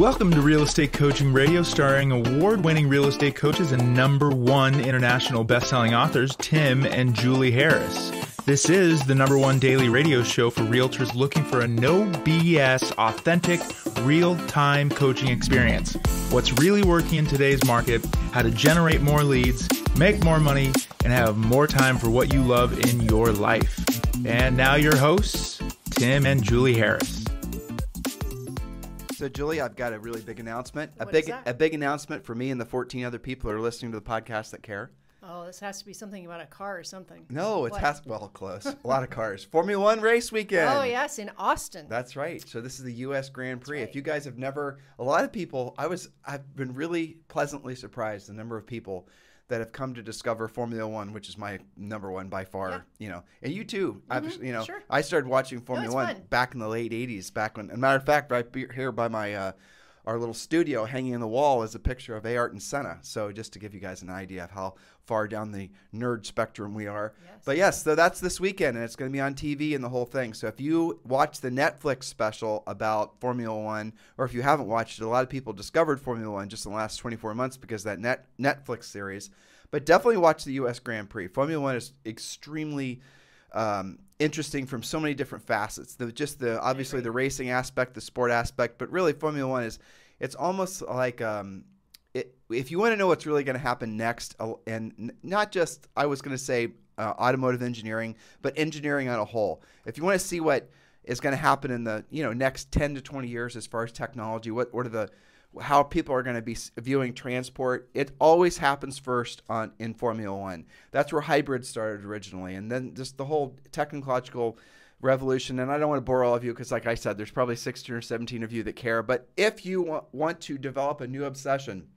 Welcome to Real Estate Coaching Radio, starring award winning real estate coaches and number one international best selling authors, Tim and Julie Harris. This is the number one daily radio show for realtors looking for a no BS, authentic, real time coaching experience. What's really working in today's market, how to generate more leads, make more money, and have more time for what you love in your life. And now, your hosts, Tim and Julie Harris. So, Julie, I've got a really big announcement. What a big, that? a big announcement for me and the 14 other people who are listening to the podcast that care. Oh, this has to be something about a car or something. No, it What? has well close. a lot of cars. Formula One race weekend. Oh yes, in Austin. That's right. So this is the U.S. Grand Prix. If you guys have never, a lot of people, I was, I've been really pleasantly surprised the number of people that have come to discover Formula One, which is my number one by far. Yeah. You know, and you too. I've, you know, sure. I started watching Formula it's One fun. back in the late '80s. Back when, as a matter of fact, right here by my. Uh, our little studio hanging in the wall is a picture of Ayrton Senna. So just to give you guys an idea of how far down the nerd spectrum we are. Yes. But yes, so that's this weekend and it's going to be on TV and the whole thing. So if you watch the Netflix special about Formula 1 or if you haven't watched it, a lot of people discovered Formula 1 just in the last 24 months because that net Netflix series. But definitely watch the US Grand Prix. Formula 1 is extremely um, interesting from so many different facets. The, just the obviously the racing aspect, the sport aspect, but really Formula One is it's almost like um, it, if you want to know what's really going to happen next, uh, and not just I was going to say uh, automotive engineering, but engineering on a whole. If you want to see what is going to happen in the you know next 10 to 20 years as far as technology, what what are the how people are going to be viewing transport. It always happens first on in Formula One. That's where hybrids started originally, and then just the whole technological revolution. And I don't want to bore all of you because, like I said, there's probably 16 or 17 of you that care. But if you want to develop a new obsession.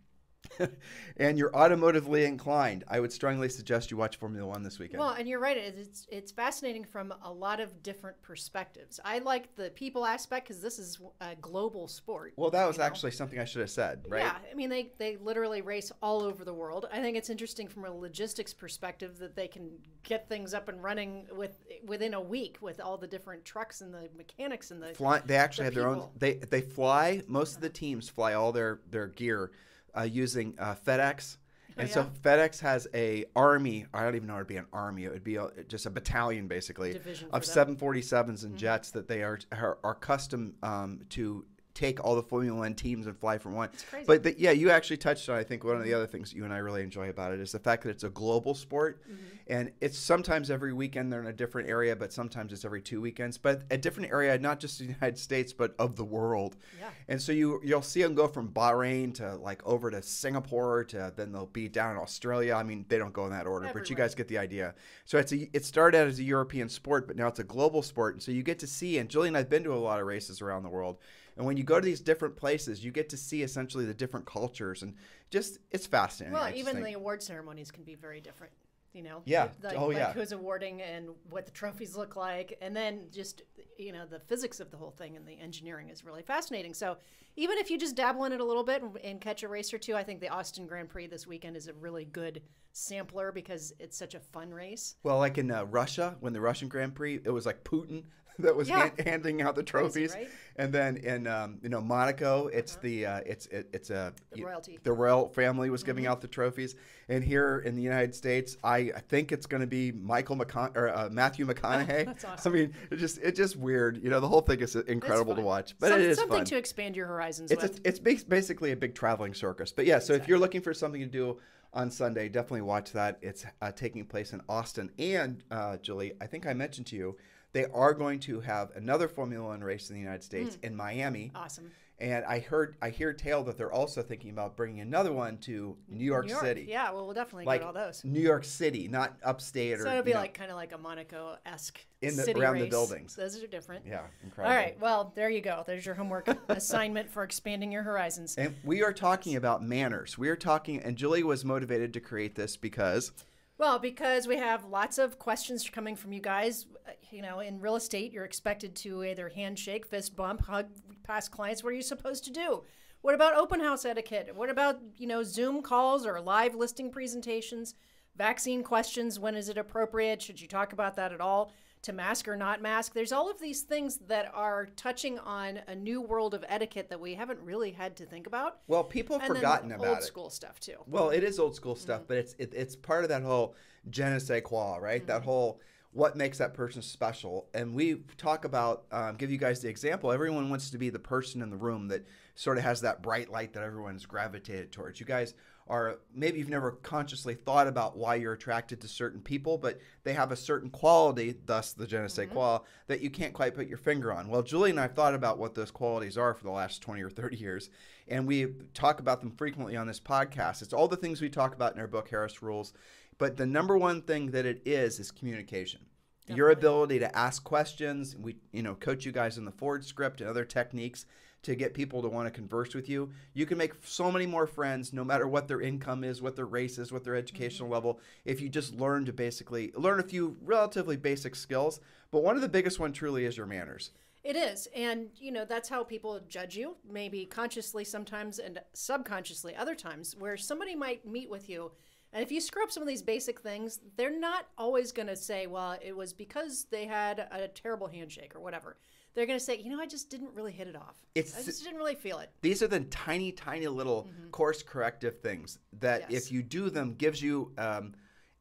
and you're automotively inclined, I would strongly suggest you watch Formula One this weekend. well, and you're right. It's it's- it's fascinating from a lot of different perspectives. I like the people aspect because this is a global sport. Well, that was know? actually something I should have said, right? Yeah, I mean they they literally race all over the world. I think it's interesting from a logistics perspective that they can get things up and running with within a week with all the different trucks and the mechanics and the fly they actually the have their own they they fly most of the teams fly all their their gear uh, using uh, FedEx. And so Oh, FedEx has a army I don't even know it would be an army. It would be a, just a battalion basically Division of for them. 747s and jets that they are are, are custom um, to take all the Formula One teams and fly from one. crazy. But the, yeah, you actually touched on I think one of the other things you and I really enjoy about it is the fact that it's a global sport, mm-hmm. and it's sometimes every weekend they're in a different area, but sometimes it's every two weekends, but a different area, not just the United States, but of the world. Yeah. And so you you'll see them go from Bahrain to like over to Singapore to then they'll be down in Australia. I mean, they don't go in that order, but you guys get the idea. So it's a it started out as a European sport, but now it's a global sport, and so you get to see. And Julie and I've been to a lot of races around the world, and when you go to these different places, you get to see essentially the different cultures, and just it's fascinating. Well, even think. the award ceremonies can be very different. You know, Yeah. like, Oh, like yeah. who's awarding and what the trophies look like, and then just you know the physics of the whole thing and the engineering is really fascinating. So even if you just dabble in it a little bit and, and catch a race or two, I think the Austin Grand Prix this weekend is a really good sampler because it's such a fun race. Well, like in uh, Russia, when the Russian Grand Prix, it was like Putin that was Yeah. hand, handing out the Crazy, trophies, right? and then in um, you know Monaco, it's the uh, it's it, it's a The royalty. the royal family was giving out the trophies, and here in the United States, I, I think it's going to be Michael McCon or uh, Matthew McConaughey. That's awesome. I mean, it just it's just weird. You know, the whole thing is incredible to watch, but Some- it is something fun. to expand your horizons It's with. a, it's basically a big traveling circus. But yeah, so if you're looking for something to do on Sunday, definitely watch that. It's uh, taking place in Austin. And uh, Julie, I think I mentioned to you, they are going to have another Formula One race in the United States hmm. in Miami. awesome. And I heard, I hear tale that they're also thinking about bringing another one to New York, New York, City. yeah. Well, we'll definitely Like get all those. New York City, not upstate or So it'll be like kind of like a Monaco esque In the- city around the buildings. Those are different. yeah, incredible. All right. Well, there you go. There's your homework assignment for expanding your horizons. And we are talking about manners. We are talking, and Julie was motivated to create this because Well, because we have lots of questions coming from you guys. You know, in real estate, you're expected to either handshake, fist bump, hug past clients. What are you supposed to do? What about open house etiquette? What about, you know, Zoom calls or live listing presentations? Vaccine questions, when is it appropriate? Should you talk about that at all? To mask or not mask. There's all of these things that are touching on a new world of etiquette that we haven't really had to think about. Well, people have And forgotten about old it. school stuff too. Well, it is old school stuff, but it's it, it's part of that whole je ne sais quoi, right? That whole what makes that person special. And we talk about, um, give you guys the example. Everyone wants to be the person in the room that sort of has that bright light that everyone's gravitated towards. You guys are maybe you've never consciously thought about why you're attracted to certain people, but they have a certain quality, thus the je ne sais mm-hmm. quoi, that you can't quite put your finger on. Well, Julie and I have thought about what those qualities are for the last 20 or 30 years, and we talk about them frequently on this podcast. It's all the things we talk about in our book, Harris Rules, but the number one thing that it is is communication. Your ability to ask questions. We, you know, coach you guys in the Ford script and other techniques to get people to want to converse with you. You can make so many more friends no matter what their income is, what their race is, what their mm-hmm. educational level, if you just learn to basically learn a few relatively basic skills. But one of the biggest one truly is your manners. It is. And, you know, that's how people judge you, maybe consciously sometimes and subconsciously other times, where somebody might meet with you. And if you screw up some of these basic things, they're not always going to say, well, it was because they had a terrible handshake or whatever. They're going to say, you know, I just didn't really hit it off. It's- I just didn't really feel it. These are the tiny, tiny little course corrective things that, Mm-hmm. Yes. if you do them, gives you um,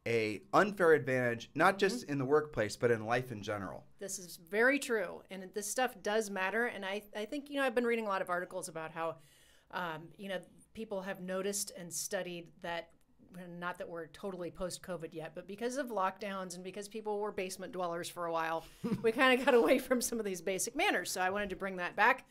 a unfair advantage, not just Mm-hmm. in the workplace, but in life in general. This is very true, and this stuff does matter. And I, I think you know I've been reading a lot of articles about how, um, you know, people have noticed and studied that. Not that we're totally post COVID yet, but because of lockdowns and because people were basement dwellers for a while, we kind of got away from some of these basic manners. So I wanted to bring that back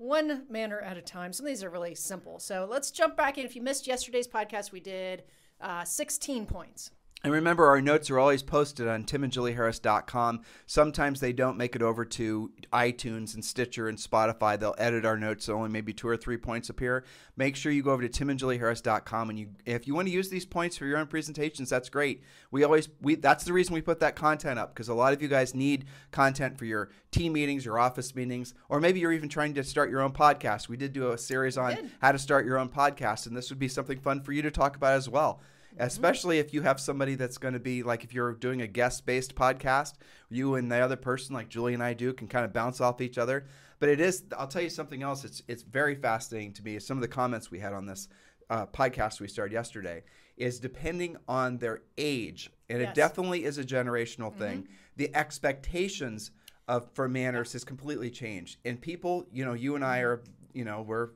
one manner at a time. Some of these are really simple. So let's jump back in. If you missed yesterday's podcast, we did uh, 16 points. And remember, our notes are always posted on timandjulieharris.com. Sometimes they don't make it over to iTunes and Stitcher and Spotify. They'll edit our notes so only maybe two or three points appear. Make sure you go over to timandjulieharris.com and you, if you want to use these points for your own presentations, that's great. We always we that's the reason we put that content up because a lot of you guys need content for your team meetings, your office meetings, or maybe you're even trying to start your own podcast. We did do a series on how to start your own podcast, and this would be something fun for you to talk about as well Mm-hmm. especially if you have somebody that's going to be like if you're doing a guest based podcast you and the other person like julie and i do can kind of bounce off each other. But it is i'll tell you something else it's it's very fascinating to me some of the comments we had on this uh, podcast we started yesterday is depending on their age and it definitely is a generational thing mm-hmm. the expectations of for manners has completely changed. And people you know you and i mm-hmm. are you know we're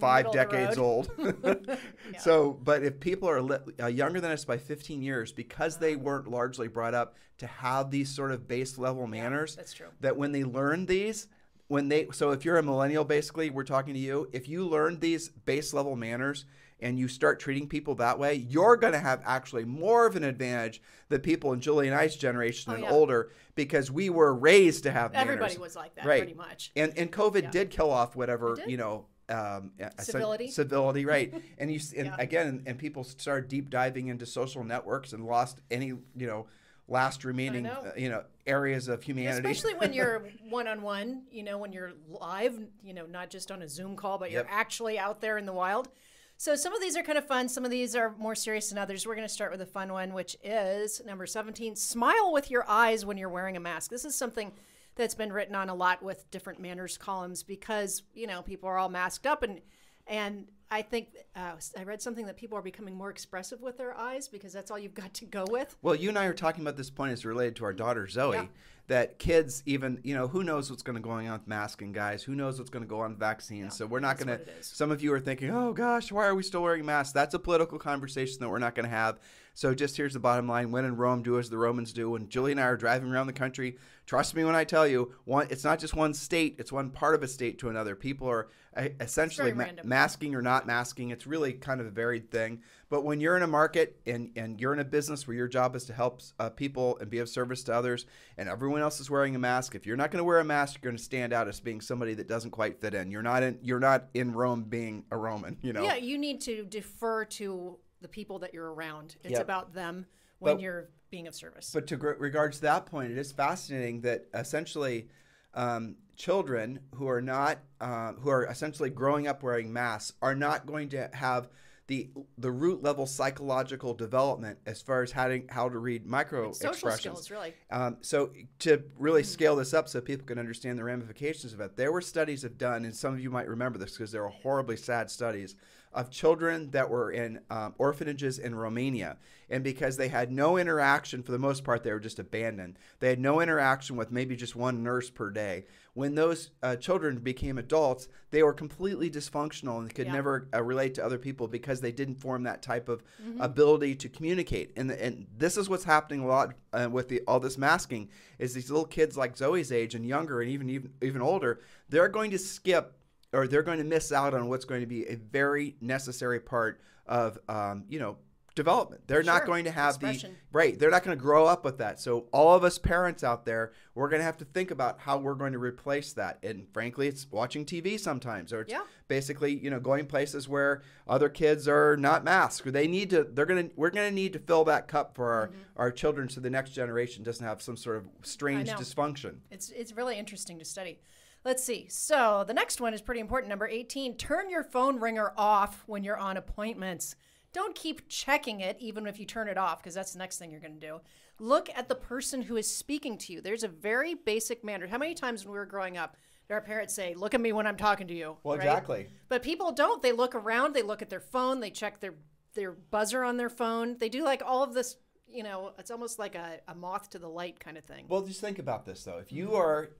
five Middle decades old. So, but if people are li- uh, younger than us by 15 years, because they weren't largely brought up to have these sort of base level manners, that's true. that when they learn these, when they, so if you're a millennial, basically, we're talking to you, if you learn these base level manners and you start treating people that way, you're going to have actually more of an advantage than people in Julie and I's generation Oh, and yeah. older because we were raised to have Everybody manners. was like that, Right. pretty much. And and COVID did kill off whatever you know. Um, a sen- Civility. civility, right? And you and Yeah. again, and people started deep diving into social networks and lost any you know last remaining know. uh, you know areas of humanity. Especially when you're one on one, you know, when you're live, you know, not just on a Zoom call, but you're actually out there in the wild. So some of these are kind of fun. Some of these are more serious than others. We're going to start with a fun one, which is number 17 smile with your eyes when you're wearing a mask. This is something that's been written on a lot with different manners columns because, you know, people are all masked up and and I think uh, I read something that people are becoming more expressive with their eyes because that's all you've got to go with. Well, you and I are talking about this point as related to our daughter Zoe. Yeah. That kids, even you know, who knows what's going to go on with masking, guys? Who knows what's going to go on vaccines? so we're not going to. what it is. Some of you are thinking, "Oh gosh, why are we still wearing masks?" That's a political conversation that we're not going to have. So just here's the bottom line: When in Rome, do as the Romans do. When Julie and I are driving around the country, trust me when I tell you, one, it's not just one state; it's one part of a state to another. People are uh, essentially ma- masking or not masking. It's really kind of a varied thing. But when you're in a market and, and you're in a business where your job is to help uh, people and be of service to others, and everyone else is wearing a mask, if you're not going to wear a mask, you're going to stand out as being somebody that doesn't quite fit in. You're not in. You're not in Rome being a Roman. You know. Yeah, you need to defer to the people that you're around. It's Yep. about them when But- you're being of service. But to gr- regards to that point, it is fascinating that essentially um, children who are not uh, who are essentially growing up wearing masks are not going to have the the root level psychological development as far as how to how to read micro Social expressions. skills, really. Um, so to really scale this up so people can understand the ramifications of it, there were studies have done, and some of you might remember this because there were horribly sad studies of children that were in um, orphanages in Romania, and because they had no interaction for the most part, they were just abandoned. They had no interaction with maybe just one nurse per day. When those uh, children became adults, they were completely dysfunctional and could Yeah. never uh, relate to other people because they didn't form that type of ability to communicate. And, and this is what's happening a lot uh, with the, all this masking is these little kids like Zoe's age and younger and even even, even older, they're going to skip or they're going to miss out on what's going to be a very necessary part of um, you know development. They're not going to have Expression. the right. They're not going to grow up with that. So all of us parents out there, we're going to have to think about how we're going to replace that. And frankly, it's watching TV sometimes, or it's Yeah. basically you know going places where other kids are not masked. Or they need to. They're going to. We're going to need to fill that cup for our our children, so the next generation doesn't have some sort of strange dysfunction. It's it's really interesting to study. Let's see. So the next one is pretty important. Number 18, turn your phone ringer off when you're on appointments. Don't keep checking it even if you turn it off because that's the next thing you're going to do. Look at the person who is speaking to you. There's a very basic manner. How many times when we were growing up did our parents say, "Look at me when I'm talking to you"? Well, right? exactly. But people don't. They look around, they look at their phone, they check their their buzzer on their phone. They do like all of this, you know, it's almost like a, a moth to the light kind of thing. Well, just think about this though. If you are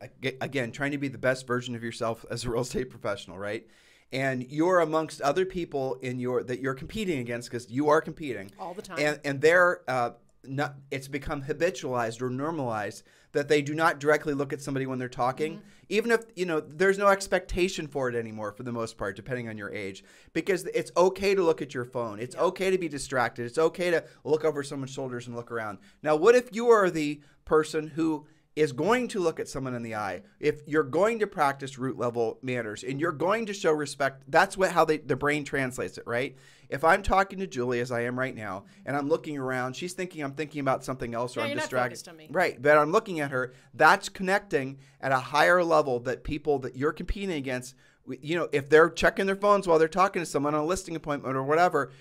again trying to be the best version of yourself as a real estate professional, right? And you're amongst other people in your that you're competing against because you are competing All the time. and and they're uh, not. It's become habitualized or normalized that they do not directly look at somebody when they're talking, Mm-hmm. even if you know there's no expectation for it anymore for the most part, depending on your age, because it's okay to look at your phone. It's okay to be distracted. It's okay to look over someone's shoulders and look around. Now, what if you are the person who is going to look at someone in the eye. If you're going to practice root level manners and you're going to show respect that's what how they, the brain translates it right? If i'm talking to julie as i am right now and i'm looking around she's thinking i'm thinking about something else or Yeah, i'm distracted. focused on me. right but i'm looking at her. That's connecting at a higher level that people that you're competing against. You know if they're checking their phones while they're talking to someone on a listing appointment or whatever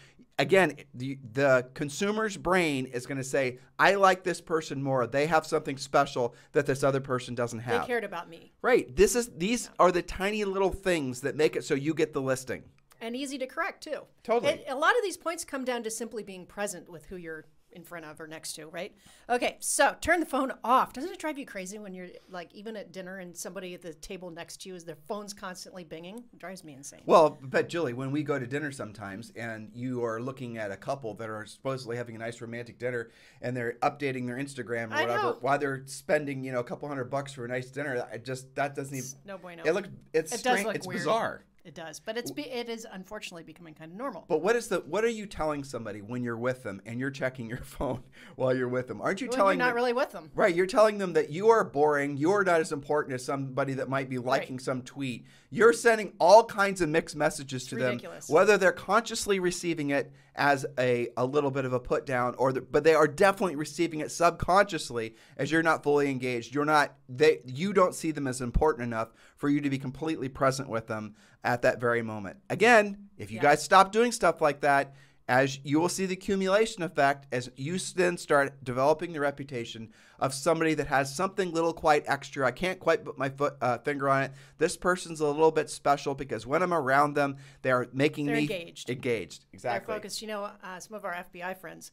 again the the consumer's brain is going to say i like this person more they have something special that this other person doesn't have. they cared about me. right this is these are the tiny little things that make it so you get the listing and easy to correct too. Totally. And a lot of these points come down to simply being present with who you're in front of or next to, right? Okay, so turn the phone off. Doesn't it drive you crazy when you're like even at dinner and somebody at the table next to you is their phone's constantly binging? It drives me insane. well but julie when we go to dinner sometimes and you are looking at a couple that are supposedly having a nice romantic dinner and they're updating their instagram or whatever while they're spending you know a couple hundred bucks for a nice dinner i just that doesn't even no bueno. it looks it's It does strange look it's weird. bizarre It does, but it's be, it is unfortunately becoming kind of normal. But what is the what are you telling somebody when you're with them and you're checking your phone while you're with them? Aren't you When telling you're not them, really with them. Right, you're telling them that you are boring, you're not as important as somebody that might be liking some tweet. You're sending all kinds of mixed messages to them, ridiculous. whether they're consciously receiving it as a, a little bit of a put down, or the, but they are definitely receiving it subconsciously as you're not fully engaged. You're not they you don't see them as important enough for you to be completely present with them at that very moment. Again, if you Yeah. guys stop doing stuff like that, as you will see the accumulation effect as you then start developing the reputation of somebody that has something little quite extra. I can't quite put my foot uh, finger on it. This person's a little bit special because when I'm around them, they are making They're me engaged. Engaged, exactly. They're focused. You know, uh, some of our FBI friends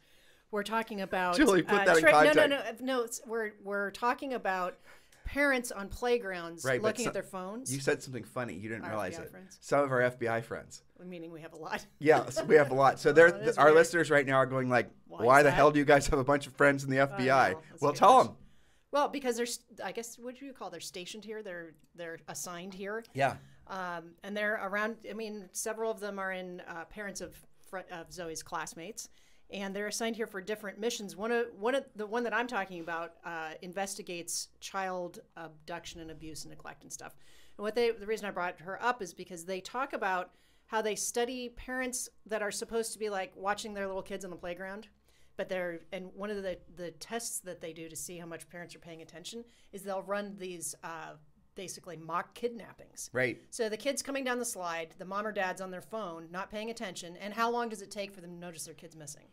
were talking about. Julie, put uh, that in context. No, no, no, no. We're we're talking about parents on playgrounds Right, looking some- at their phones. You said something funny. You didn't Our realize FBI it. friends. Some of our FBI friends. meaning we have a lot. Yeah, so we have a lot. So they're is our weird. listeners right now are going like, Why "Why, the hell do you guys have a bunch of friends in the FBI?" know, that's well, tell them. Well, because they're, I guess, what do you call? They're stationed here. They're they're assigned here, Yeah. um, and they're around. I mean, several of them are in uh, parents of of Zoe's classmates, and they're assigned here for different missions. One of one of the one that I'm talking about uh, investigates child abduction and abuse and neglect and stuff. And what they the reason I brought her up is because they talk about how they study parents that are supposed to be like watching their little kids on the playground but they're and one of the the tests that they do to see how much parents are paying attention is they'll run these uh, basically mock kidnappings. Right. So the kid's coming down the slide, the mom or dad's on their phone, not paying attention, and how long does it take for them to notice their kid's missing?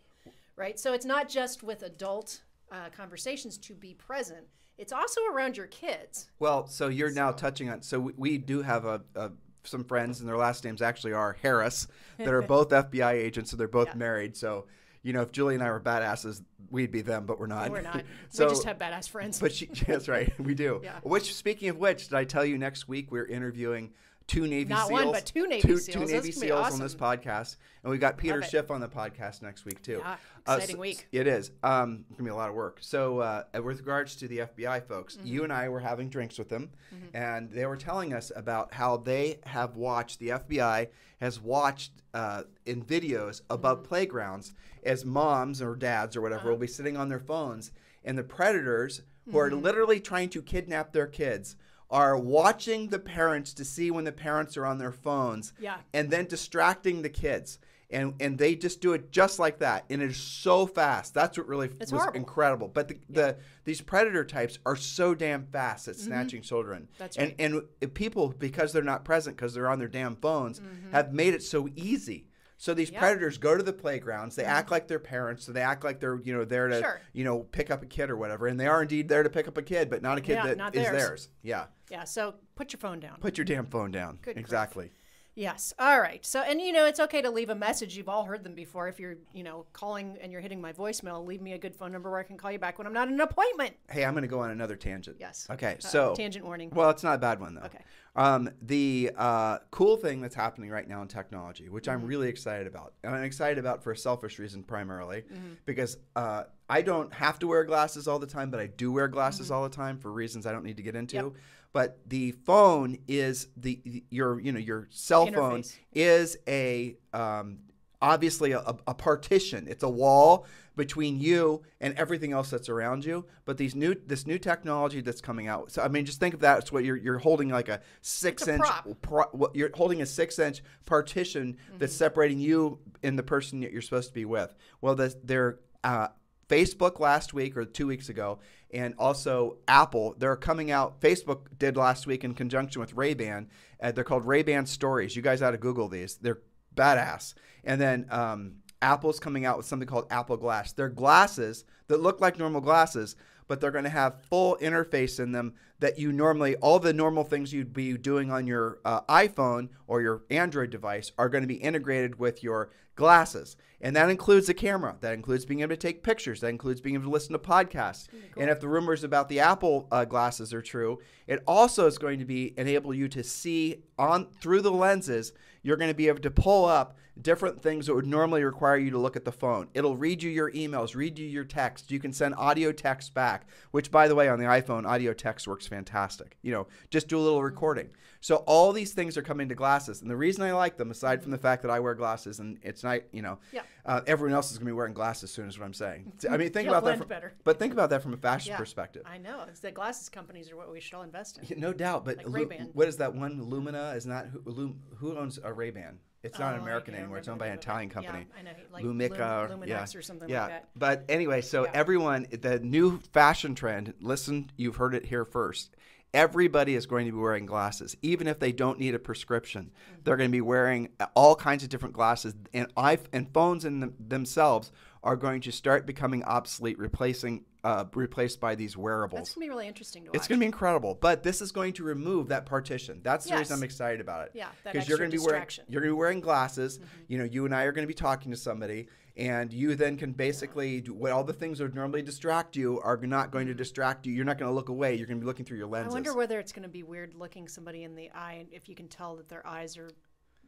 Right? So it's not just with adult uh, conversations to be present, it's also around your kids. Well, so you're now touching on. So we, we do have a, a some friends, and their last names actually are Harris, that are both FBI agents, so they're both Yeah. married. So you know, if Julie and I were badasses, we'd be them, but we're not. We're not. so, we just have badass friends. But she, that's right, we do. Yeah. Which, speaking of which, did I tell you next week we're interviewing two Navy Not SEAls, one, but two Navy two, SEAls. two Navy SEAls on this podcast, and we've got Peter Schiff on the podcast next week too. Yeah, Uh, exciting so- week. It is. Um, it's gonna be a lot of work. So, uh, with regards to the FBI folks, Mm-hmm. you and I were having drinks with them, and they were telling us about how they have watched the FBI has watched uh, in videos above Mm-hmm. playgrounds as moms or dads or whatever Uh-huh. will be sitting on their phones, and the predators who are Mm-hmm. literally trying to kidnap their kids. Are watching the parents to see when the parents are on their phones, Yeah. and then distracting the kids, and and they just do it just like that, and it is so fast. That's what really It's was horrible. incredible. But the, the these predator types are so damn fast at snatching children. Mm-hmm. That's and right. and people because they're not present because they're on their damn phones have made it so easy. So these Mm-hmm. Predators go to the playgrounds. They act like they're parents. So they act like they're you know there to Sure. you know pick up a kid or whatever. And they are indeed there to pick up a kid, but not a kid Yeah, that is not theirs. theirs. Yeah. yeah, so put your phone down. Put your damn phone down. Good grief. Yes. All right. So, and you know, it's okay to leave a message. You've all heard them before. If you're, you know, calling and you're hitting my voicemail, leave me a good phone number where I can call you back when I'm not in an appointment. Hey, I'm going to go on another tangent. Yes. Okay. Uh, So tangent warning. Well, it's not a bad one though. Okay. Um, the uh, cool thing that's happening right now in technology, which Mm-hmm. I'm really excited about, and I'm excited about for a selfish reason primarily, Mm-hmm. because uh, I don't have to wear glasses all the time, but I do wear glasses Mm-hmm. all the time for reasons I don't need to get into. Yep. But the phone is the your you know your cell phone Interface. is a um, obviously a, a partition. It's a wall between you and everything else that's around you. But these new this new technology that's coming out. So I mean, just think of that. It's what you're you're holding like a six a inch. Pro, what- you're holding a six inch partition that's Mm-hmm. separating you and the person that you're supposed to be with. Well, the, they're uh, Facebook last week or two weeks ago, and also Apple. They're coming out. Facebook did last week in conjunction with Ray Ban. Uh, they're called Ray Ban Stories. You guys ought to Google these. They're badass. And then um, Apple's coming out with something called Apple Glass. They're glasses that look like normal glasses, but they're going to have full interface in them that you normally all the normal things you'd be doing on your uh, iPhone or your Android device are going to be integrated with your glasses. And that includes the camera. That includes being able to take pictures. That includes being able to listen to podcasts. And if the rumors about the Apple uh, glasses are true, it also is going to be enable you to see on through the lenses. You're going to be able to pull up different things that would normally require you to look at the phone. It'll read you your emails, read you your text. You can send audio text back, which by the way on the iPhone audio text works fantastic. You know, just do a little recording. So all these things are coming to glasses. And the reason I like them aside from the fact that I wear glasses and it's not, you know, Yeah. uh, everyone else is going to be wearing glasses soon is what I'm saying. I mean, think about that from, better. but think about that from a fashion Yeah. perspective. I know. It's the glasses companies are what we should all invest in. Yeah, No doubt, but Like Lu- what is that one? Lumina is not who, Lum, who owns a Ray Ban. It's not Oh, I American anymore. It's owned by an Italian company. Yeah, I know, like Lumica, Lum- or, yeah, or something yeah. like that. But anyway, so Yeah. everyone, the new fashion trend. Listen, you've heard it here first. Everybody is going to be wearing glasses, even if they don't need a prescription. Mm-hmm. They're going to be wearing all kinds of different glasses, and i and phones in them, themselves are going to start becoming obsolete, replacing uh, replaced by these wearables. That's gonna be really interesting to watch. It's going to be incredible, but this is going to remove that partition. That's the reason I'm excited about it. Yeah, because you're going to be wearing. Mm-hmm. you're going to be wearing glasses. You know, you and I are going to be talking to somebody, and you then can basically do what all the things that would normally distract you are not going to distract you. You're not going to look away. You're going to be looking through your Mm-hmm. I wonder whether it's going to be weird looking somebody in the eye if you can tell that their eyes are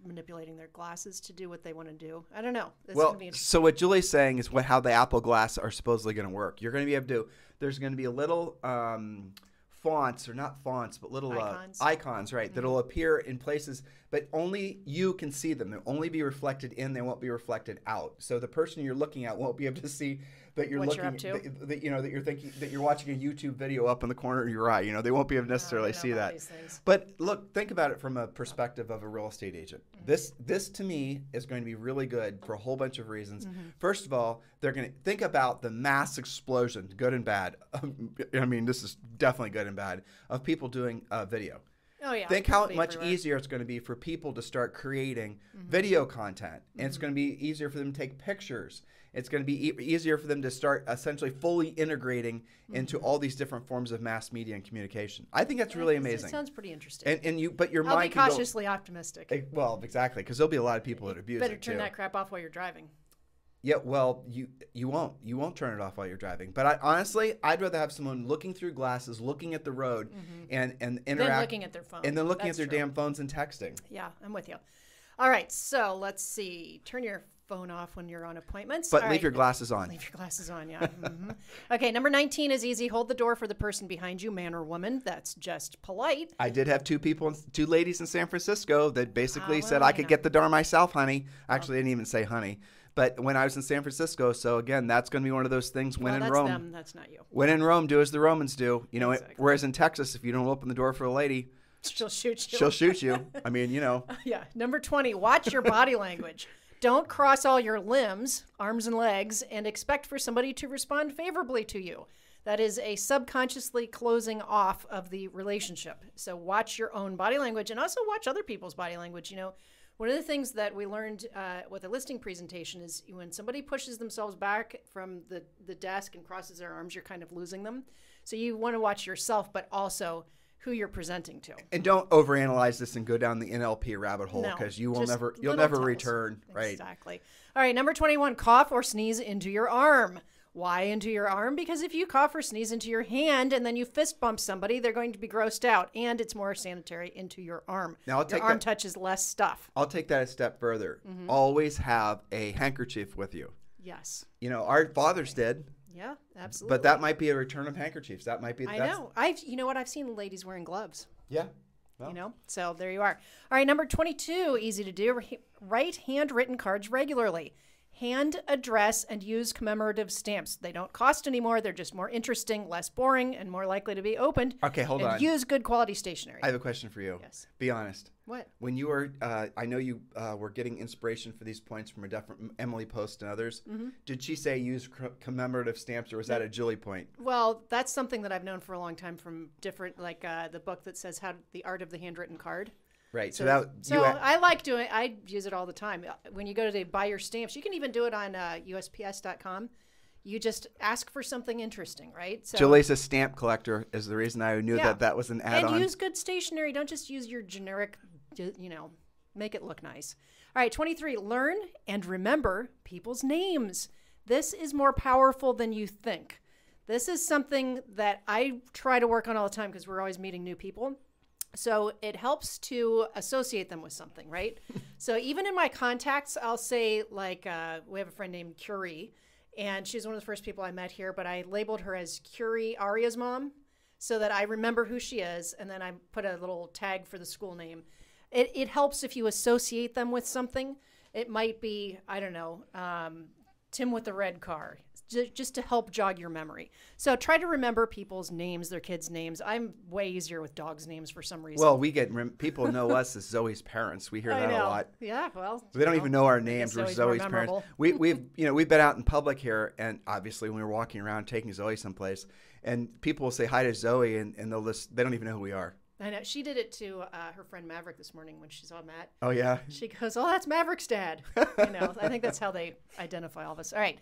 manipulating their glasses to do what they want to do. I don't know. It's well, be so what Julie's saying is what how the Apple Glass are supposedly going to work. You're going to be able to. There's going to be a little um, fonts or not fonts, but little Icons. uh, icons, right? That'll appear in places, but only you can see them. They'll only be reflected in. They won't be reflected out. So the person you're looking at won't be able to see that you're what looking you're. That, that, you know that you're thinking that you're watching a YouTube video up in the corner of your eye. You know they won't be able to necessarily see that. But look, think about it from a perspective of a real estate agent. Mm-hmm. This this to me is going to be really good for a whole bunch of reasons. Mm-hmm. First of all, they're going to think about the mass explosion, good and bad. I mean, this is definitely good and bad of people doing uh, video. Oh yeah. Think how much everywhere. easier it's going to be for people to start creating Mm-hmm. video content. And it's going to be easier for them to take pictures. It's going to be e- easier for them to start essentially fully integrating into all these different forms of mass media and communication. I think that's really amazing. It sounds pretty interesting. and, and you, but your I'll be mind go- cautiously optimistic. Eh, Well, exactly, because there'll be a lot of people that abuse Better it turn too. that crap off while you're driving. Yeah, well, you you won't you won't turn it off while you're driving. But I honestly, I'd rather have someone looking through glasses, looking at the road, and and Then looking at their phone. and then looking That's at their true. damn phones and texting. Yeah, I'm with you. All right, so let's see. Turn your phone off when you're on appointments. But All leave right. your glasses on. Leave your glasses on, yeah. hmm Okay, number 19 is easy. Hold the door for the person behind you, man or woman. That's just polite. I did have two people, two ladies in San Francisco that basically said I could know. get the door myself, honey. Actually, I didn't even say honey. But when I was in San Francisco, so again, that's going to be one of those things. When well, in that's Rome, them. That's not you. when in Rome, do as the Romans do. You know, it- whereas in Texas, if you don't open the door for a lady, She'll shoot you. she'll shoot you. I mean, you know. Yeah. Number 20, watch your body language. Don't cross all your limbs, arms and legs, and expect for somebody to respond favorably to you. That is a subconsciously closing off of the relationship. So watch your own body language and also watch other people's body language. You know, one of the things that we learned uh, with a listing presentation is when somebody pushes themselves back from the, the desk and crosses their arms, you're kind of losing them. So you want to watch yourself, but also who you're presenting to. And don't overanalyze this and go down the NLP rabbit hole No, because you will never, you'll never tells. return. Right. Exactly. All right, number 21, cough or sneeze into your arm. Why into your arm? Because if you cough or sneeze into your hand and then you fist bump somebody, they're going to be grossed out, and it's more sanitary into your arm. Now, I'll your take arm that- touches less stuff. I'll take that a step further. Mm-hmm. Always have a handkerchief with you. Yes. You know, our fathers did, Yeah, absolutely. but that might be a return of handkerchiefs. That might be. I know. I've you know what? I've seen ladies wearing gloves. Yeah. Well, You know, so there you are. All right, number 22, easy to do. Write handwritten cards regularly. Hand, address, and use commemorative stamps. They don't cost anymore. They're just more interesting, less boring, and more likely to be opened. Okay, hold and on. Use good quality stationery. I have a question for you. Yes. Be honest. what? When you were, uh, I know you uh, were getting inspiration for these points from a different Emily Post and others. Mm-hmm. Did she say use commemorative stamps, or was that a Julie point? Well, that's something that I've known for a long time from different, like uh, the book that says how the art of the handwritten card. Right. So, that So you a- I like doing. I use it all the time. When you go to buy your stamps, you can even do it on uh, USPS.com. You just ask for something interesting, right? So Julie's a stamp collector. Is the reason I knew Yeah. that that was an add-on. and use good stationery. Don't just use your generic. You know, make it look nice. All right, twenty-three. Learn and remember people's names. This is more powerful than you think. This is something that I try to work on all the time because we're always meeting new people. So it helps to associate them with something, right? so even in my contacts, I'll say like uh, we have a friend named Curie, and she's one of the first people I met here. But I labeled her as Curie Aria's mom, so that I remember who she is, and then I put a little tag for the school name. It it helps if you associate them with something. It might be I don't know um, Tim with the red car, ju- just to help jog your memory. So try to remember people's names, their kids' names. I'm way easier with dogs' names for some reason. well, we get rem- people know us as Zoe's parents. We hear I that know. a lot. Yeah, well, They don't you even know our names. We're Zoe's Zoe's parents. We, we've you know we've been out in public here, and obviously when we're walking around taking Zoe someplace, and people will say hi to Zoe, and, and they'll just they don't even know who we are. I know she did it to uh, her friend Maverick this morning when she saw Matt. Oh yeah, She goes, "Oh, that's Maverick's dad." You know, I think that's how they identify all of us. All right.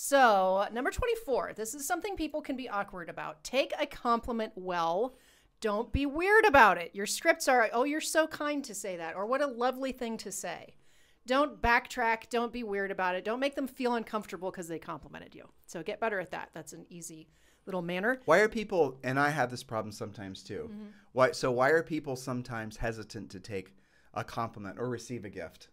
So number twenty-four. This is something people can be awkward about. Take a compliment well. Don't be weird about it. Your scripts are, "Oh, you're so kind to say that," or "What a lovely thing to say." Don't backtrack. Don't be weird about it. Don't make them feel uncomfortable because they complimented you. So get better at that. That's an easy little manner. why are people? And I have this problem sometimes too. Mm-hmm. Why? So why are people sometimes hesitant to take a compliment or receive a gift?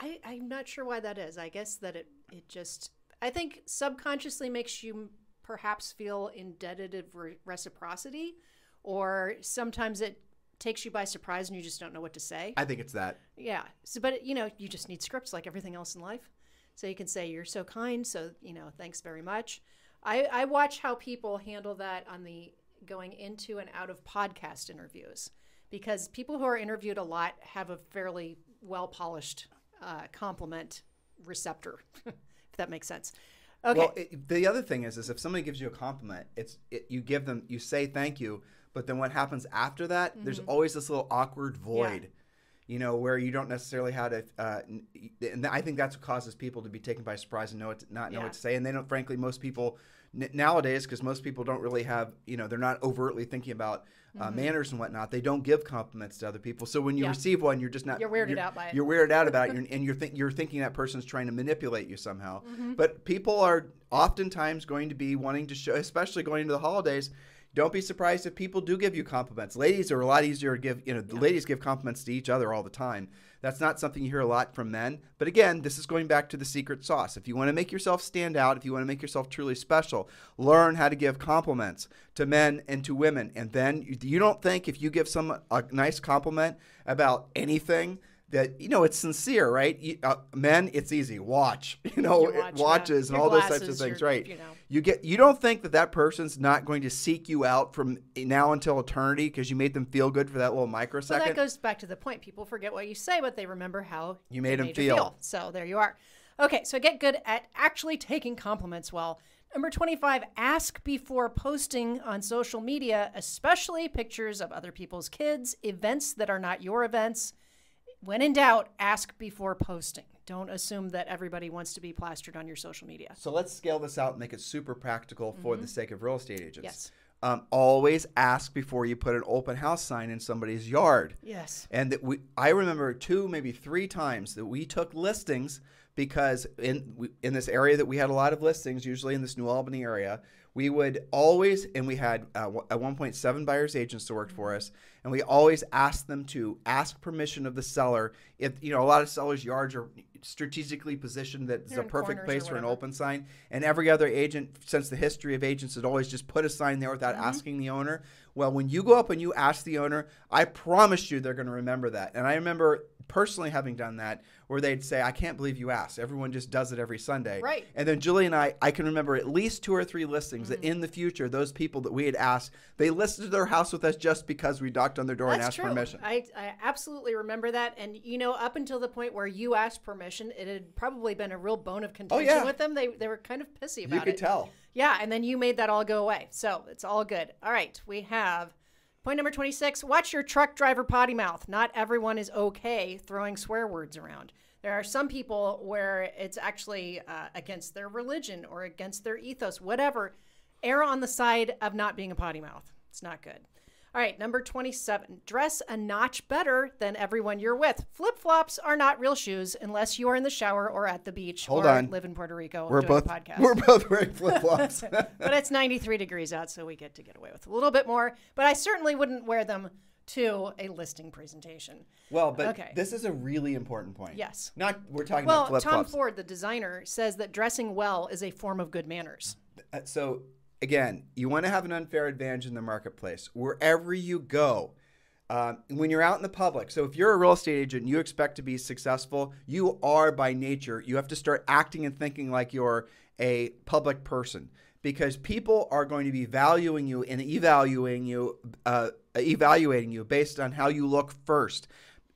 I, I'm not sure why that is. I guess that it, it just, I think subconsciously makes you perhaps feel indebted of re- reciprocity, or sometimes it takes you by surprise and you just don't know what to say. I think it's that. yeah. So, but you know, you just need scripts like everything else in life. So you can say, You're so kind. So, you know, thanks very much. I, I watch how people handle that on the going into and out of podcast interviews because people who are interviewed a lot have a fairly well polished uh, compliment receptor, that makes sense. Okay. Well, it, the other thing is, is if somebody gives you a compliment, it's it, you give them, you say thank you, but then what happens after that? Mm-hmm. There's always this little awkward void. Yeah. You know, where you don't necessarily have to, uh, and I think that's what causes people to be taken by surprise and know what to, not know yeah. what to say. And they don't, frankly, most people n- nowadays, because most people don't really have, you know, they're not overtly thinking about uh, mm-hmm. manners and whatnot. They don't give compliments to other people. So when you yeah. receive one, you're just not. You're weirded you're, out by it. You're weirded out about it, you're, and you're th- you're thinking that person's trying to manipulate you somehow. Mm-hmm. But people are oftentimes going to be wanting to show, especially going into the holidays. Don't be surprised if people do give you compliments. Ladies are a lot easier to give. You know, the ladies give compliments to each other all the time. That's not something you hear a lot from men. But again, this is going back to the secret sauce. If you want to make yourself stand out, if you want to make yourself truly special, learn how to give compliments to men and to women. And then you don't think if you give some a nice compliment about anything that you know it's sincere, right? You, uh, men, it's easy. Watch, you know, watch, watches yeah. and all those types of things, right? You, know. you get you don't think that that person's not going to seek you out from now until eternity because you made them feel good for that little microsecond. Well, that goes back to the point. People forget what you say, but they remember how you made them feel. feel. So there you are. Okay, so get good at actually taking compliments well. Number 25, ask before posting on social media, especially pictures of other people's kids, events that are not your events when in doubt, ask before posting. Don't assume that everybody wants to be plastered on your social media. So let's scale this out and make it super practical for mm-hmm. the sake of real estate agents. Yes. Um, always ask before you put an open house sign in somebody's yard. Yes. And that we, I remember two, maybe three times that we took listings because in in this area that we had a lot of listings, usually in this New Albany area, we would always, and we had uh, at one point seven buyers agents that worked for us, and we always asked them to ask permission of the seller. If you know, a lot of sellers' yards are strategically positioned that it's a perfect place for an open sign, and every other agent, since the history of agents, had always just put a sign there without mm-hmm. asking the owner. Well, when you go up and you ask the owner, I promise you they're going to remember that. And I remember personally having done that where they'd say, I can't believe you asked. Everyone just does it every Sunday. Right. And then Julie and I, I can remember at least two or three listings mm-hmm. that in the future, those people that we had asked, they listed their house with us just because we knocked on their door That's and asked true. permission. I, I absolutely remember that. And, you know, up until the point where you asked permission, it had probably been a real bone of contention oh, yeah. with them. They, they were kind of pissy about it. You could it. tell. Yeah. And then you made that all go away. So it's all good. All right. We have Point number 26 watch your truck driver potty mouth. Not everyone is okay throwing swear words around. There are some people where it's actually uh, against their religion or against their ethos, whatever. Err on the side of not being a potty mouth. It's not good. All right, number 27. Dress a notch better than everyone you're with. Flip flops are not real shoes unless you are in the shower or at the beach Hold or on. live in Puerto Rico. We're both podcast. We're both wearing flip flops. but it's 93 degrees out, so we get to get away with a little bit more. But I certainly wouldn't wear them to a listing presentation. Well, but okay. this is a really important point. Yes. Not we're talking well, about flip flops. Tom Ford, the designer, says that dressing well is a form of good manners. Uh, so again, you want to have an unfair advantage in the marketplace. Wherever you go, um, when you're out in the public, so if you're a real estate agent and you expect to be successful, you are by nature, you have to start acting and thinking like you're a public person because people are going to be valuing you and evaluating you, uh, evaluating you based on how you look first.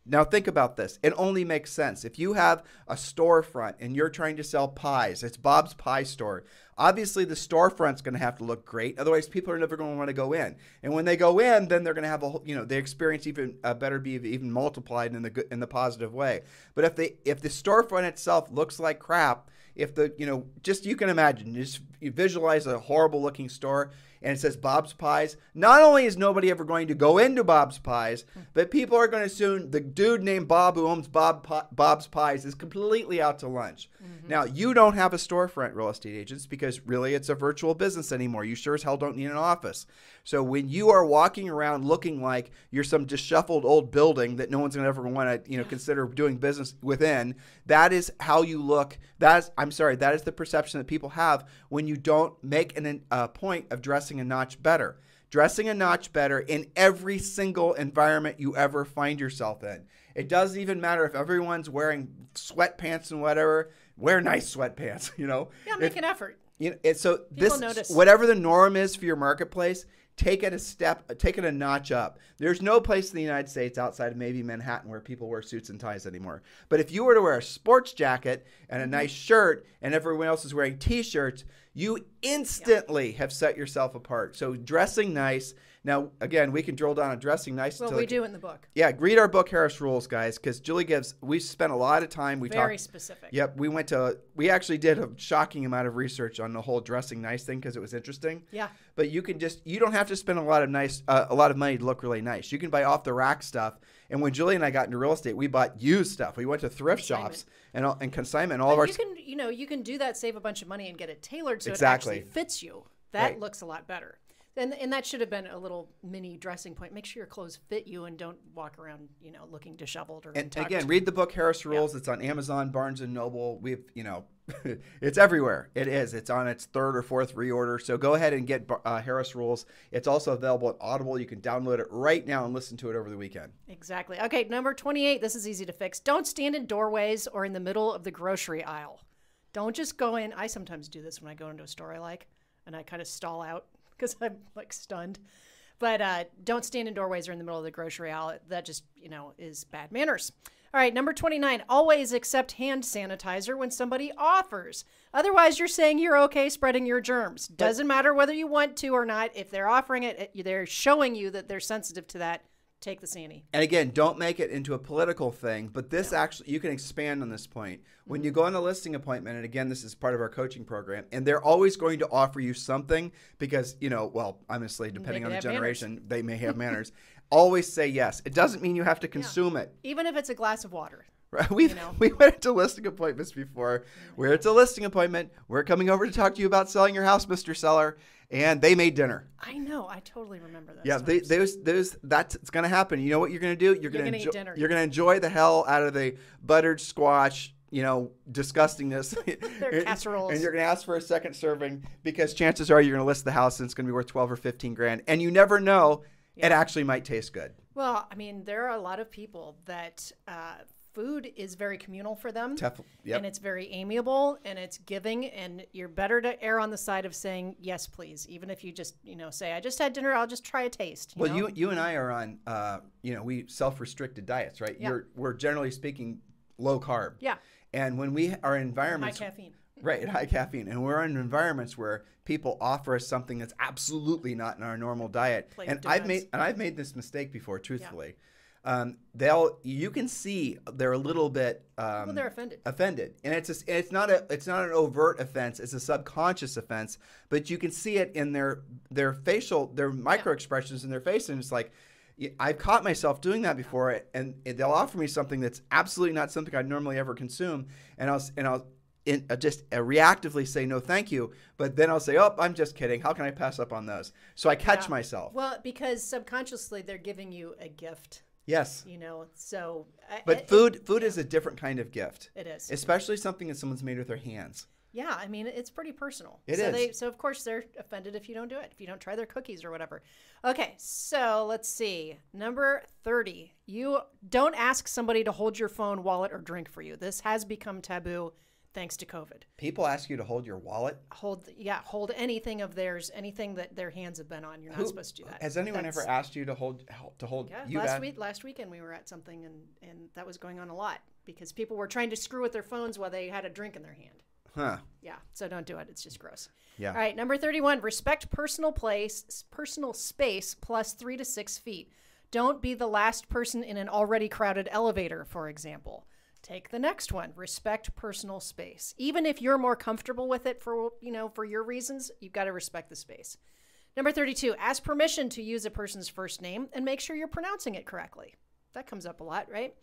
Now, think about this. It only makes sense. If you have a storefront and you're trying to sell pies, it's Bob's Pie Store. Obviously, the storefront's going to have to look great. Otherwise, people are never going to want to go in. And when they go in, then they're going to have a whole, you know the experience even uh, better be even multiplied in the good, in the positive way. But if they if the storefront itself looks like crap, if the you know just you can imagine just you visualize a horrible looking store and it says Bob's Pies, not only is nobody ever going to go into Bob's Pies, but people are going to assume the dude named Bob who owns Bob Bob's Pies is completely out to lunch. Mm-hmm. Now, you don't have a storefront, real estate agents, because really it's a virtual business anymore. You sure as hell don't need an office. So when you are walking around looking like you're some disheveled old building that no one's going to ever want to, you know, consider doing business within, that is how you look. That's I'm sorry, that is the perception that people have when you don't make an, a point of dressing a notch better. Dressing a notch better in every single environment you ever find yourself in. It doesn't even matter if everyone's wearing sweatpants and whatever. Wear nice sweatpants, you know. Yeah, make an effort. You know, it, so this notice. whatever the norm is for your marketplace, take it a step, take it a notch up. There's no place in the United States outside of maybe Manhattan where people wear suits and ties anymore. But if you were to wear a sports jacket and Mm-hmm. a nice shirt, and everyone else is wearing t-shirts, you instantly have set yourself apart. So dressing nice. Now, again, we can drill down on dressing nice. Well, we do in the book. Yeah, read our book Harris Rules, guys, because Julie gives. We spent a lot of time. We Very talked. specific. Yep, we went to. We actually did a shocking amount of research on the whole dressing nice thing because it was interesting. Yeah. But you can just you don't have to spend a lot of nice uh, a lot of money to look really nice. You can buy off the rack stuff. And when Julie and I got into real estate, we bought used stuff. We went to thrift shops and all, and consignment. and All of our But you can, you know, you can do that, save a bunch of money, and get it tailored so Exactly. it actually fits you. That Right. looks a lot better. And, and that should have been a little mini dressing point. Make sure your clothes fit you and don't walk around, you know, looking disheveled or And untucked. again, read the book Harris Rules. It's on Amazon, Barnes and Noble. We've, you know, it's everywhere. It is. It's on its third or fourth reorder. So go ahead and get uh, Harris Rules. It's also available at Audible. You can download it right now and listen to it over the weekend. Exactly. Okay, number 28. This is easy to fix. Don't stand in doorways or in the middle of the grocery aisle. Don't just go in. I sometimes do this when I go into a store I like and I kind of stall out because I'm like stunned. But uh, don't stand in doorways or in the middle of the grocery aisle. That just, you know, is bad manners. All right, number 29. Always accept hand sanitizer when somebody offers. Otherwise, you're saying you're okay spreading your germs. Doesn't matter whether you want to or not. If they're offering it, it- they're showing you that they're sensitive to that. Take the Sandy. And again, don't make it into a political thing, but this actually, you can expand on this point. When you mm-hmm. go on a listing appointment, and again, this is part of our coaching program, and they're always going to offer you something because, you know, well, honestly, depending on the have manners. generation, they may have manners. Always say yes. It doesn't mean you have to consume it. Even if it's a glass of water. Right? We've, know? we went to listing appointments before where it's a listing appointment. We're coming over to talk to you about selling your house, Mr. Seller. And they made dinner. I know. I totally remember that. Yeah, they, those, those, that's it's going to happen. You know what you're going to do? You're, going gonna enjoy, dinner. You're going to enjoy the hell out of the buttered squash, you know, disgustingness. Their casseroles. And you're going to ask for a second serving because chances are you're going to list the house and it's going to be worth 12 or 15 grand. And you never know, it actually might taste good. Well, I mean, there are a lot of people that uh, food is very communal for them. Tef- yep. And it's very amiable and it's giving. And you're better to err on the side of saying, yes, please. Even if you just, you know, say, I just had dinner, I'll just try a taste. You Well, know? you you and I are on, uh, you know, we self-restricted diets, right? Yeah. You're we're generally speaking low carb. Yeah. And when we are in environments High caffeine. right, high caffeine, and we're in environments where people offer us something that's absolutely not in our normal diet, Plate and of I've made and I've made this mistake before, truthfully. Um, they'll you can see they're a little bit um, Well, they're offended. offended. And it's a, it's not a it's not an overt offense it's a subconscious offense but you can see it in their their facial their micro expressions in their face and it's like I've caught myself doing that before and they'll offer me something that's absolutely not something I'd normally ever consume and I'll and I'll in, uh, just uh, reactively say no thank you but then I'll say oh I'm just kidding. How can I pass up on those? So I catch Yeah. myself. Well, because subconsciously they're giving you a gift, yes you know. So, but I- food food is a different kind of gift It is. especially something that someone's made with their hands Yeah, I mean it's pretty personal. It so is. They, so of course they're offended if you don't do it, if you don't try their cookies or whatever. Okay, so let's see. Number thirty. You don't ask somebody to hold your phone, wallet, or drink for you. This has become taboo thanks to COVID. people ask you to hold your wallet Hold yeah, hold anything of theirs, anything that their hands have been on. You're not Who- supposed to do that. Has anyone That's- ever asked you to hold to hold Yeah, last asked- week last weekend we were at something and and that was going on a lot because people were trying to screw with their phones while they had a drink in their hand. Huh. Yeah, so don't do it. It's just gross. Yeah. All right, number 31, respect personal place, personal space plus 3 to 6 feet. Don't be the last person in an already crowded elevator, for example. Take the next one, respect personal space. Even if you're more comfortable with it for, you know, for your reasons, you've got to respect the space. Number 32, ask permission to use a person's first name and make sure you're pronouncing it correctly. That comes up a lot, right?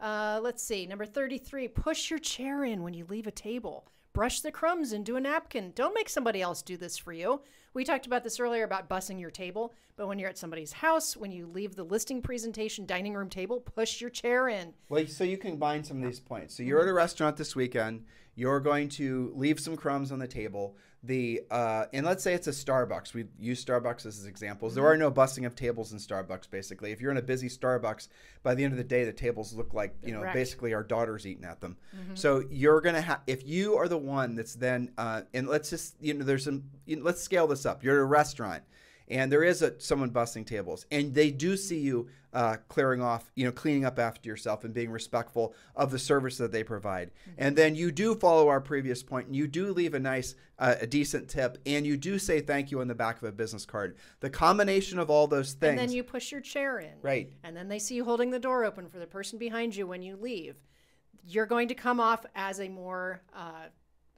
Uh, let's see. Number 33, push your chair in when you leave a table. Brush the crumbs into a napkin. Don't make somebody else do this for you. We talked about this earlier about bussing your table. But when you're at somebody's house, when you leave the listing presentation dining room table, push your chair in. Well, so you combine some of these points. So you're mm-hmm. at a restaurant this weekend. You're going to leave some crumbs on the table. The uh, and let's say it's a Starbucks. We use Starbucks as examples. There are no busting of tables in Starbucks. Basically, if you're in a busy Starbucks, by the end of the day, the tables look like you know basically our daughters eating at them. So you're gonna have if you are the one that's then uh, and let's just you know there's some you know, let's scale this up. You're at a restaurant and there is a someone busting tables and they do see you uh, clearing off you know cleaning up after yourself and being respectful of the service that they provide and then you do follow our previous point and you do leave a nice uh, a decent tip and you do say thank you on the back of a business card the combination of all those things And then you push your chair in. Right. And then they see you holding the door open for the person behind you when you leave. You're going to come off as a more uh,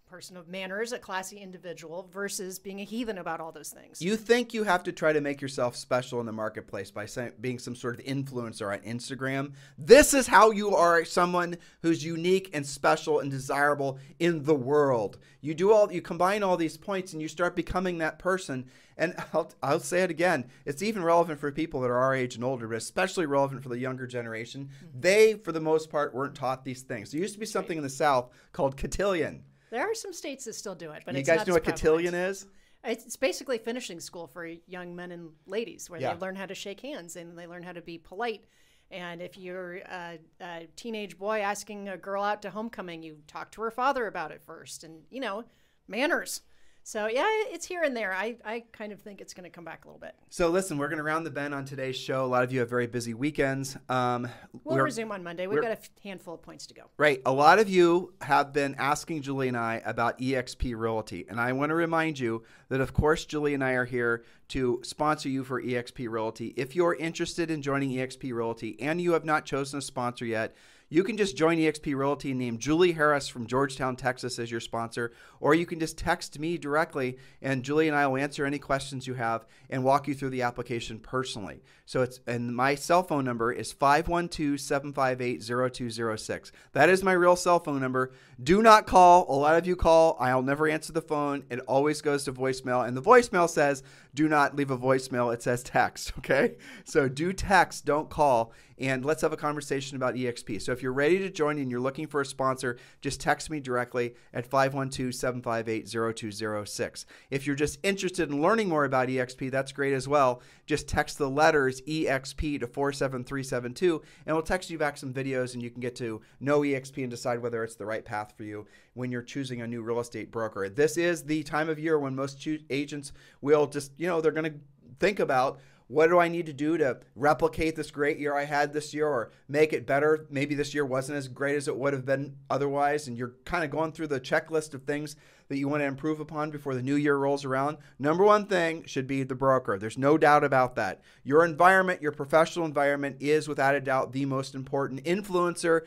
person of manners, a classy individual, versus being a heathen about all those things. You think you have to try to make yourself special in the marketplace by say, being some sort of influencer on Instagram. This is how you are someone who's unique and special and desirable in the world. You do all you combine all these points and you start becoming that person. And I'll, I'll say it again. It's even relevant for people that are our age and older, but especially relevant for the younger generation. Mm-hmm. They, for the most part, weren't taught these things. There used to be something in the South called cotillion. There are some states that still do it, but you guys know what cotillion is? It's basically finishing school for young men and ladies, where Yeah. they learn how to shake hands and they learn how to be polite. And if you're a, a teenage boy asking a girl out to homecoming, you talk to her father about it first, and you know, manners. So yeah, it's here and there. I, I kind of think it's going to come back a little bit. So listen, we're going to round the bend on today's show. A lot of you have very busy weekends. Um, We'll resume on Monday. We've got a handful of points to go. Right. A lot of you have been asking Julie and I about eXp Realty. And I want to remind you that, of course, Julie and I are here to sponsor you for eXp Realty. If you're interested in joining eXp Realty and you have not chosen a sponsor yet, you can just join eXp Realty and name Julie Harris from Georgetown, Texas as your sponsor, or you can just text me directly and Julie and I will answer any questions you have and walk you through the application personally. So it's and my cell phone number is 512-758-0206. That is my real cell phone number. Do not call. A lot of you call. I'll never answer the phone. It always goes to voicemail and the voicemail says do not leave a voicemail. It says text, okay? So do text, don't call and let's have a conversation about EXP. So if you're ready to join and you're looking for a sponsor, just text me directly at 512-758-0206. If you're just interested in learning more about EXP, that's great as well. Just text the letters EXP to 47372 and we'll text you back some videos and you can get to know EXP and decide whether it's the right path for you when you're choosing a new real estate broker. This is the time of year when most choo- agents will just, you know, they're going to think about what do I need to do to replicate this great year I had this year or make it better? Maybe this year wasn't as great as it would have been otherwise. And you're kind of going through the checklist of things that you want to improve upon before the new year rolls around. Number one thing should be the broker. There's no doubt about that. Your environment, your professional environment, is without a doubt the most important influencer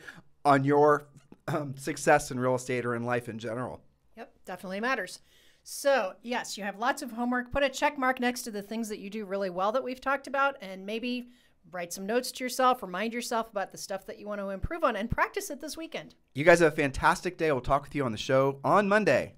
on your um, success in real estate or in life in general. Yep, definitely matters. So, yes, you have lots of homework. Put a check mark next to the things that you do really well that we've talked about, and maybe write some notes to yourself, remind yourself about the stuff that you want to improve on, and practice it this weekend. You guys have a fantastic day. We'll talk with you on the show on Monday.